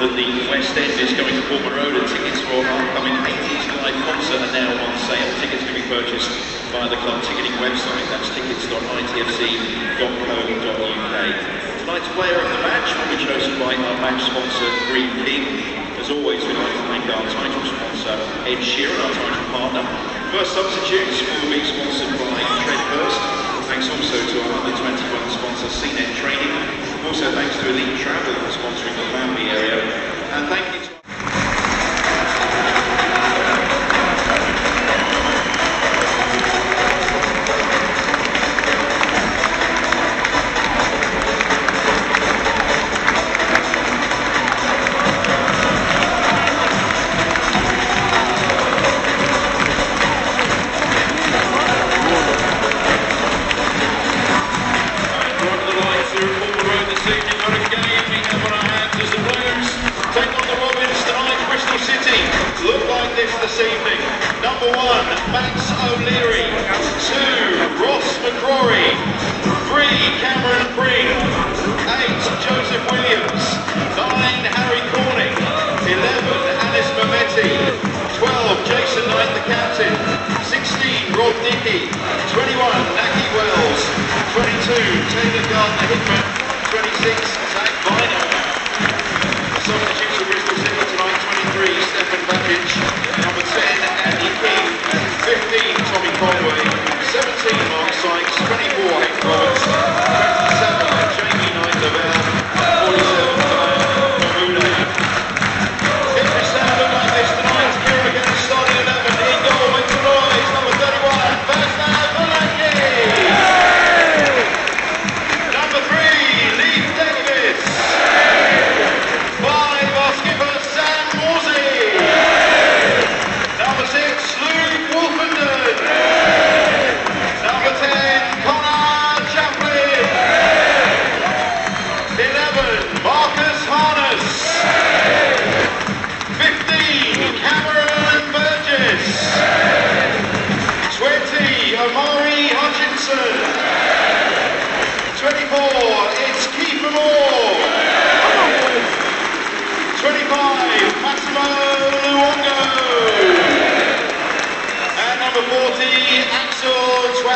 that the West End is going to Portman Road and tickets for our upcoming 80s live concert are now on sale. Tickets can be purchased via the club ticketing website. That's tickets.itfc.co.uk. Tonight's player of the match will be chosen by our match sponsor, Greene King. As always, we'd like to thank our title sponsor, Ed Sheeran, our title partner. First substitutes will be sponsored by Treadhurst. Thanks also to our under 21 sponsor, CNET Training. Also thanks to Elite Travel for sponsoring the family area. And thank you 22, Taylor Gardner Hickman, 26, Zak Vyner. Substitutes for Bristol City tonight, 23, Stefan Bajic, number 10, Andy King, 15, Tommy Conway, 17, Mark Sykes, 24, Haydon Roberts, 27,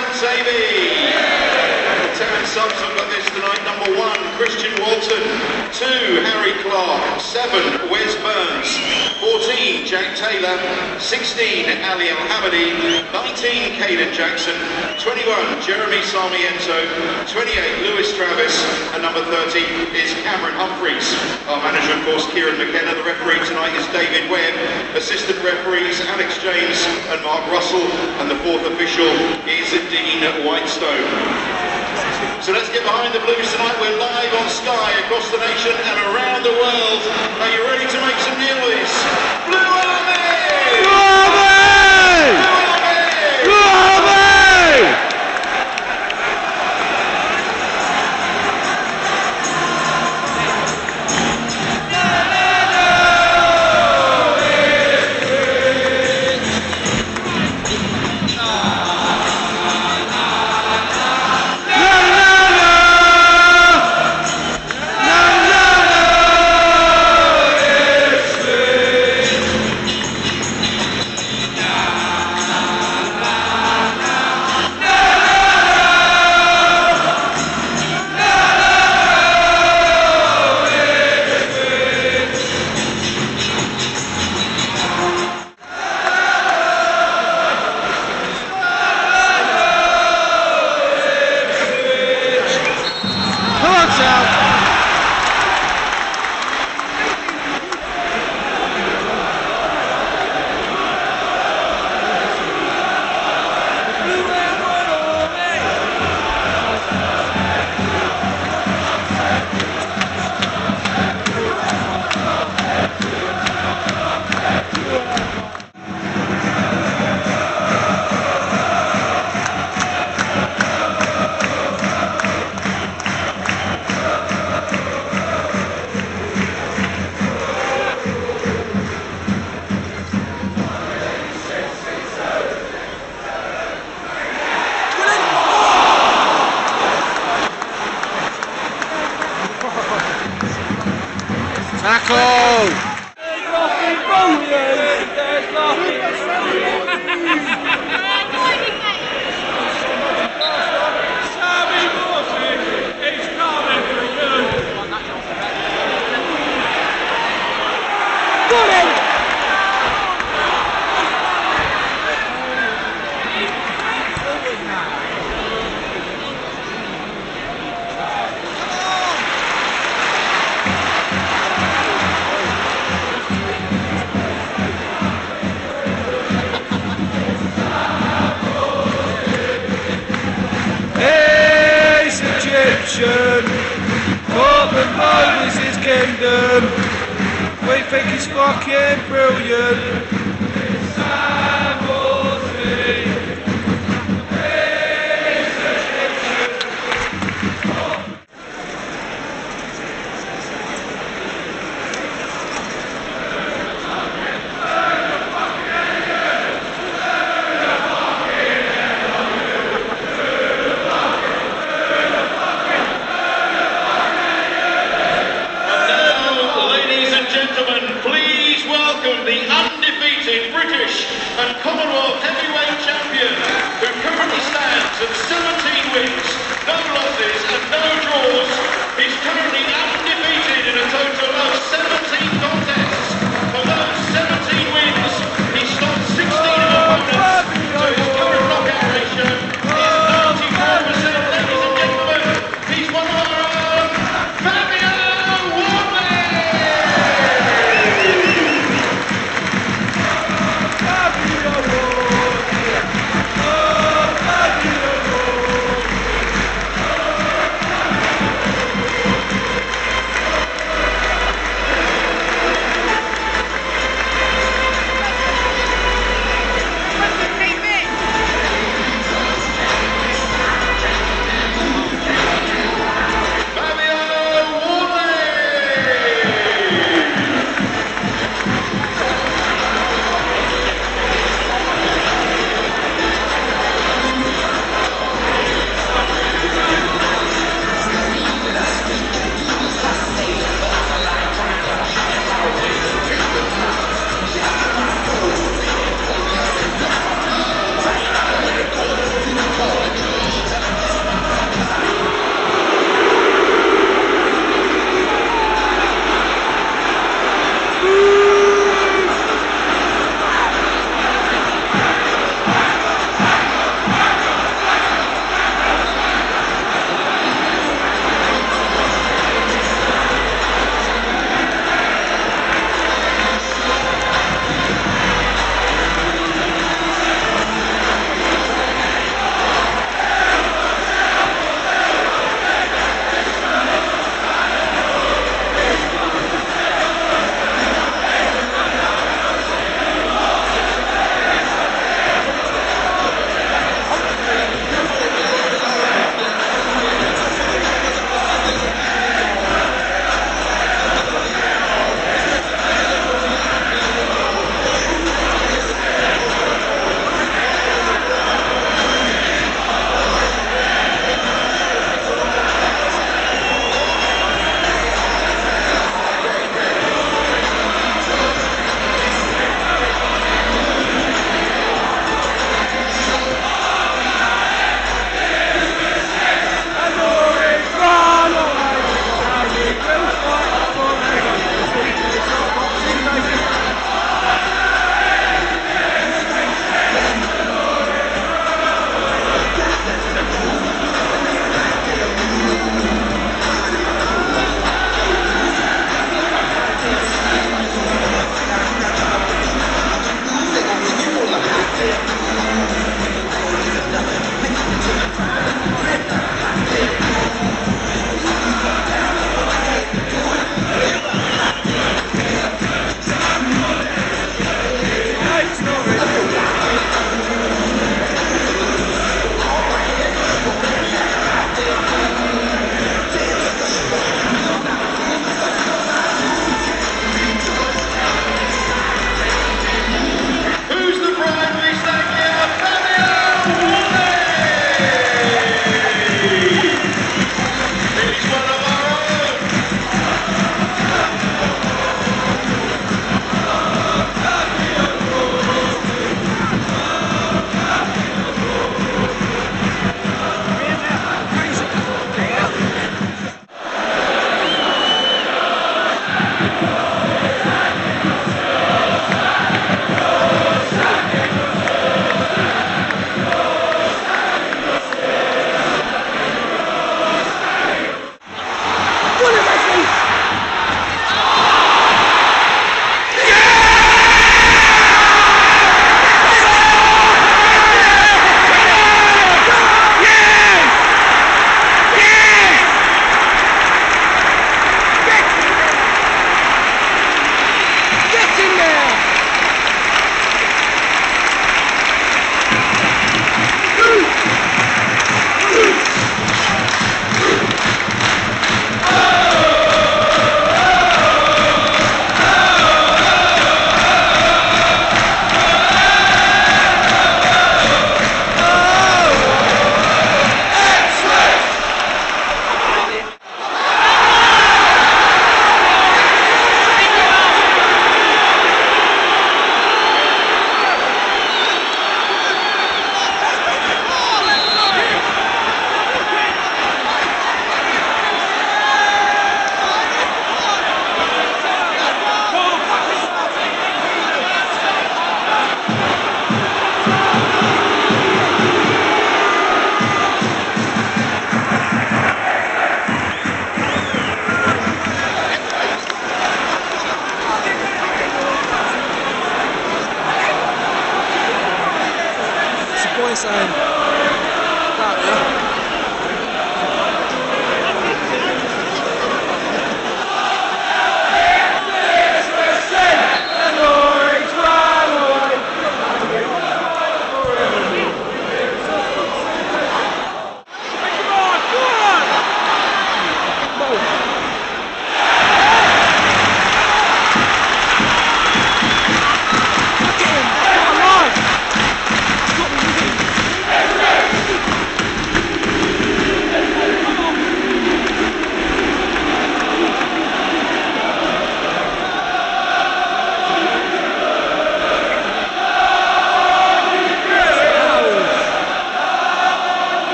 Twansabi. Ten subs have got this tonight. Number one, Christian Walton. 2, Harry Clarke. 7, Wes Burns. 14, Jack Taylor. 16, Ali Al-Hamadi. 19, Kayden Jackson. 21, Jeremy Sarmiento. 28, Lewis Travis. And number 30 is Cameron. Our manager, of course, Kieran McKenna. The referee tonight is David Webb. Assistant referees, Alex James and Mark Russell. And the fourth official is Dean Whitestone. So let's get behind the Blues tonight. We're live on Sky across the nation and around the world. Are you ready to make some noise? Blue Army!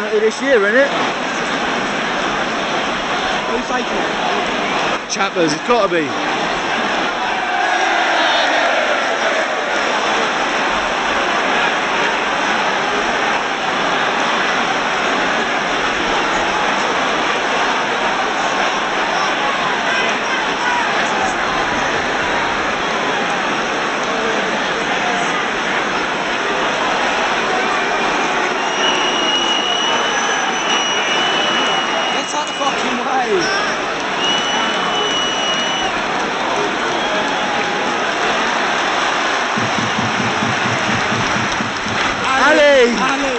Penalty this year, isn't it? Who's taking it? Chappers, it's got to be. Get out the fucking way. Ali! Ali.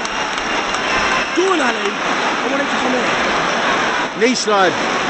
Go on, Ali. I want him to come in. Knee